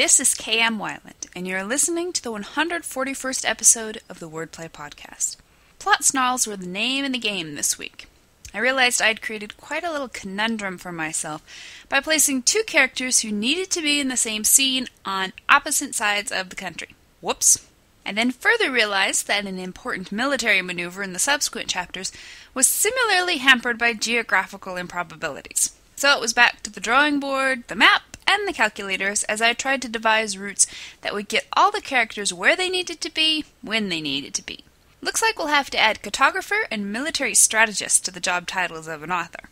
This is KM Weiland, and you're listening to the 141st episode of the Wordplay Podcast. Plot snarls were the name in the game this week. I realized I'd created quite a little conundrum for myself by placing two characters who needed to be in the same scene on opposite sides of the country. Whoops. I then further realized that an important military maneuver in the subsequent chapters was similarly hampered by geographical improbabilities. So it was back to the drawing board, the map, and the calculators as I tried to devise routes that would get all the characters where they needed to be, when they needed to be. Looks like we'll have to add cartographer and military strategist to the job titles of an author.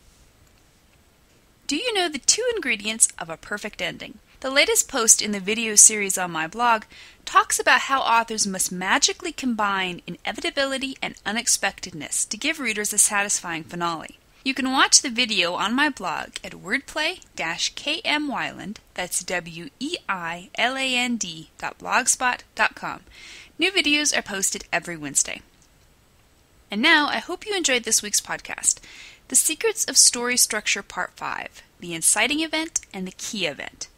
Do you know the two ingredients of a perfect ending? The latest post in the video series on my blog talks about how authors must magically combine inevitability and unexpectedness to give readers a satisfying finale. You can watch the video on my blog at wordplay-kmweiland, that's W-E-I-L-A-N-D dot blogspot.com. New videos are posted every Wednesday. And now, I hope you enjoyed this week's podcast. The Secrets of Story Structure Part 5, the inciting event and the key event.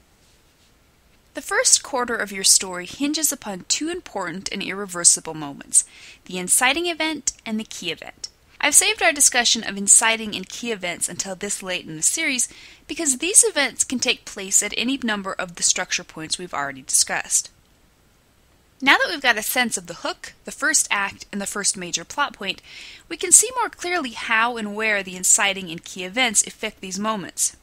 The first quarter of your story hinges upon two important and irreversible moments the inciting event and the key event. I've saved our discussion of inciting and key events until this late in the series because these events can take place at any number of the structure points we've already discussed. Now that we've got a sense of the hook, the first act, and the first major plot point, we can see more clearly how and where the inciting and key events affect these moments.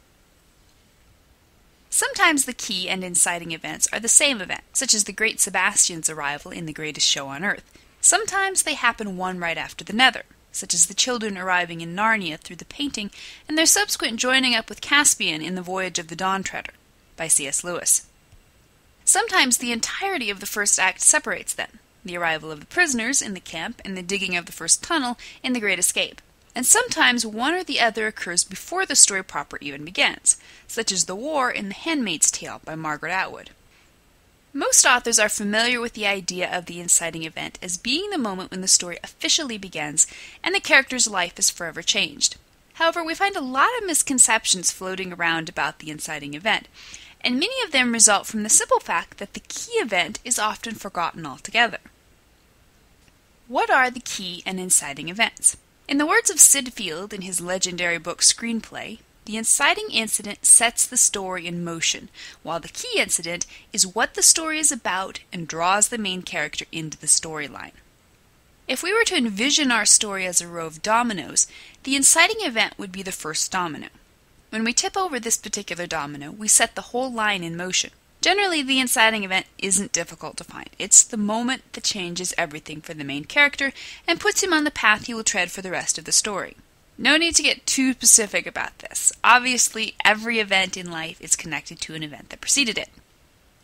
Sometimes the key and inciting events are the same event, such as the great Sebastian's arrival in The Greatest Show on Earth. Sometimes they happen one right after the other, such as the children arriving in Narnia through the painting and their subsequent joining up with Caspian in The Voyage of the Dawn Treader by C.S. Lewis. Sometimes the entirety of the first act separates them the arrival of the prisoners in the camp and the digging of the first tunnel in The Great Escape. And sometimes one or the other occurs before the story proper even begins, such as the war in The Handmaid's Tale by Margaret Atwood. Most authors are familiar with the idea of the inciting event as being the moment when the story officially begins and the character's life is forever changed. However, we find a lot of misconceptions floating around about the inciting event, and many of them result from the simple fact that the key event is often forgotten altogether. What are the key and inciting events? In the words of Syd Field in his legendary book Screenplay, the inciting incident sets the story in motion, while the key incident is what the story is about and draws the main character into the storyline. If we were to envision our story as a row of dominoes, the inciting event would be the first domino. When we tip over this particular domino, we set the whole line in motion. Generally, the inciting event isn't difficult to find. It's the moment that changes everything for the main character and puts him on the path he will tread for the rest of the story. No need to get too specific about this. Obviously, every event in life is connected to an event that preceded it.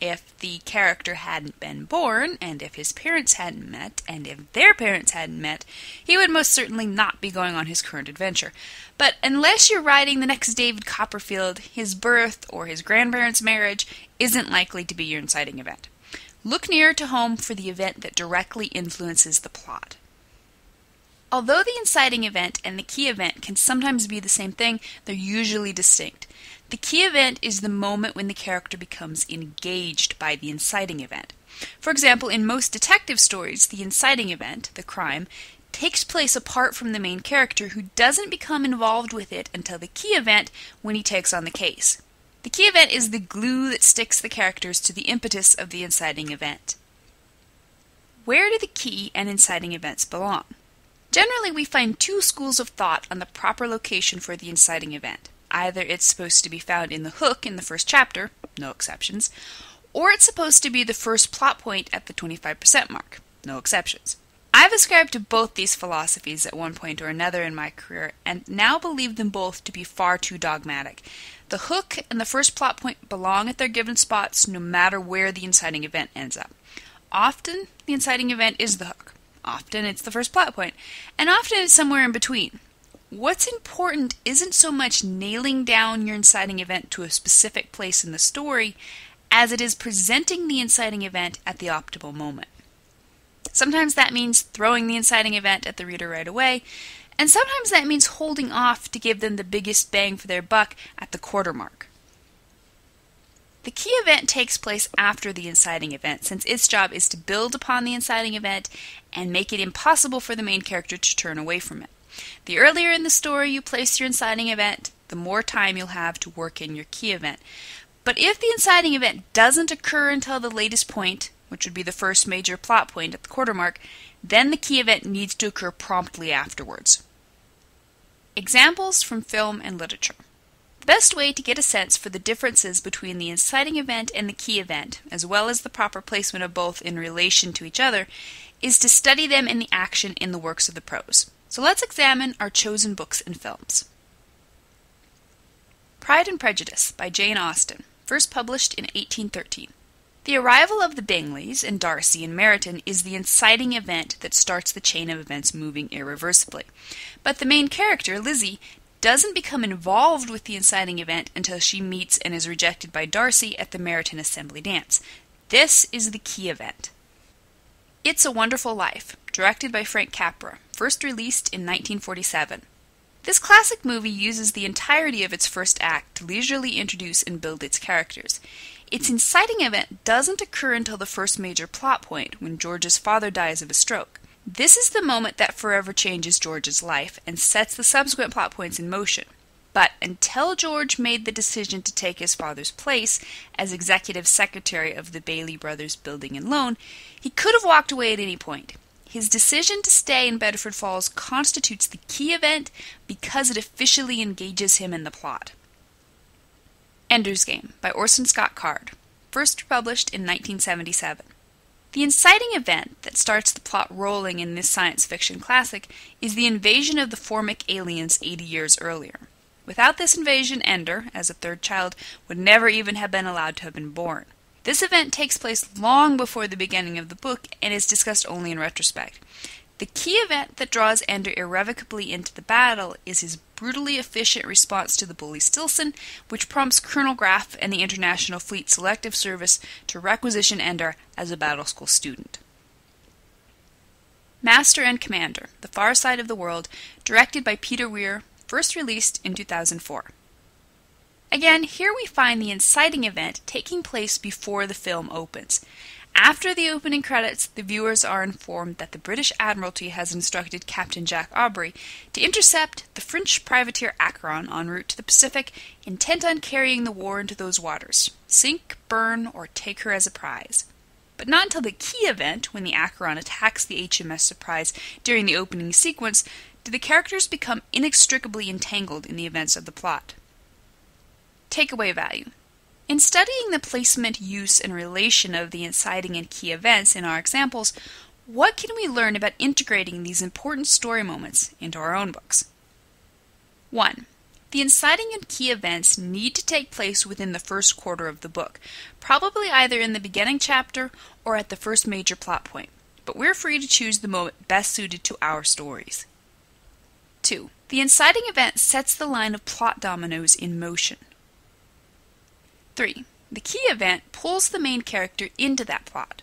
If the character hadn't been born, and if his parents hadn't met, and if their parents hadn't met, he would most certainly not be going on his current adventure. But unless you're writing the next David Copperfield, his birth or his grandparents' marriage isn't likely to be your inciting event. Look nearer to home for the event that directly influences the plot. Although the inciting event and the key event can sometimes be the same thing, they're usually distinct. The key event is the moment when the character becomes engaged by the inciting event. For example, in most detective stories, the inciting event, the crime, takes place apart from the main character who doesn't become involved with it until the key event when he takes on the case. The key event is the glue that sticks the characters to the impetus of the inciting event. Where do the key and inciting events belong? Generally, we find two schools of thought on the proper location for the inciting event. Either it's supposed to be found in the hook in the first chapter, no exceptions, or it's supposed to be the first plot point at the 25% mark, no exceptions. I've ascribed to both these philosophies at one point or another in my career and now believe them both to be far too dogmatic. The hook and the first plot point belong at their given spots no matter where the inciting event ends up. Often, the inciting event is the hook. Often it's the first plot point, and often it's somewhere in between. What's important isn't so much nailing down your inciting event to a specific place in the story as it is presenting the inciting event at the optimal moment. Sometimes that means throwing the inciting event at the reader right away, and sometimes that means holding off to give them the biggest bang for their buck at the quarter mark. The key event takes place after the inciting event, since its job is to build upon the inciting event and make it impossible for the main character to turn away from it. The earlier in the story you place your inciting event, the more time you'll have to work in your key event. But if the inciting event doesn't occur until the latest point, which would be the first major plot point at the quarter mark, then the key event needs to occur promptly afterwards. Examples from film and literature. The best way to get a sense for the differences between the inciting event and the key event, as well as the proper placement of both in relation to each other, is to study them in the action in the works of the pros. So let's examine our chosen books and films. Pride and Prejudice by Jane Austen, first published in 1813. The arrival of the Bingleys and Darcy and Meryton is the inciting event that starts the chain of events moving irreversibly. But the main character, Lizzie, doesn't become involved with the inciting event until she meets and is rejected by Darcy at the Meryton Assembly dance. This is the key event. It's a Wonderful Life, directed by Frank Capra, first released in 1947. This classic movie uses the entirety of its first act to leisurely introduce and build its characters. Its inciting event doesn't occur until the first major plot point, when George's father dies of a stroke. This is the moment that forever changes George's life and sets the subsequent plot points in motion. But until George made the decision to take his father's place as executive secretary of the Bailey Brothers Building and Loan, he could have walked away at any point. His decision to stay in Bedford Falls constitutes the key event because it officially engages him in the plot. Ender's Game by Orson Scott Card, first published in 1977. The inciting event that starts the plot rolling in this science fiction classic is the invasion of the Formic aliens 80 years earlier. Without this invasion, Ender, as a third child, would never even have been allowed to have been born. This event takes place long before the beginning of the book and is discussed only in retrospect. The key event that draws Ender irrevocably into the battle is his brutally efficient response to the bully Stilson, which prompts Colonel Graff and the International Fleet Selective Service to requisition Ender as a battle school student. Master and Commander The Far Side of the World, directed by Peter Weir, first released in 2004. Again, here we find the inciting event taking place before the film opens. After the opening credits, the viewers are informed that the British Admiralty has instructed Captain Jack Aubrey to intercept the French privateer Acheron en route to the Pacific, intent on carrying the war into those waters sink, burn, or take her as a prize. But not until the key event, when the Acheron attacks the HMS Surprise during the opening sequence, do the characters become inextricably entangled in the events of the plot. Takeaway value. In studying the placement, use, and relation of the inciting and key events in our examples, what can we learn about integrating these important story moments into our own books? 1. The inciting and key events need to take place within the first quarter of the book, probably either in the beginning chapter or at the first major plot point, but we're free to choose the moment best suited to our stories. 2. The inciting event sets the line of plot dominoes in motion. 3. The key event pulls the main character into that plot.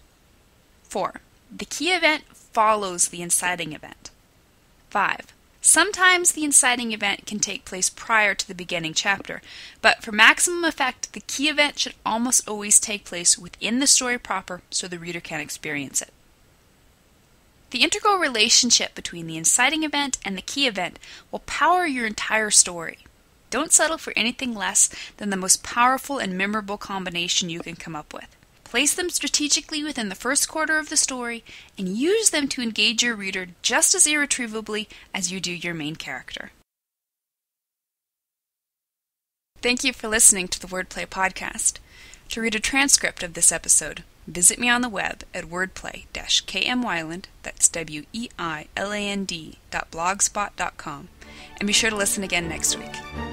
4. The key event follows the inciting event. 5. Sometimes the inciting event can take place prior to the beginning chapter, but for maximum effect, the key event should almost always take place within the story proper so the reader can experience it. The integral relationship between the inciting event and the key event will power your entire story. Don't settle for anything less than the most powerful and memorable combination you can come up with. Place them strategically within the first quarter of the story and use them to engage your reader just as irretrievably as you do your main character. Thank you for listening to the Wordplay Podcast. To read a transcript of this episode, visit me on the web at wordplay-kmweiland, that's W-E-I-L-A-N-D dot blogspot and be sure to listen again next week.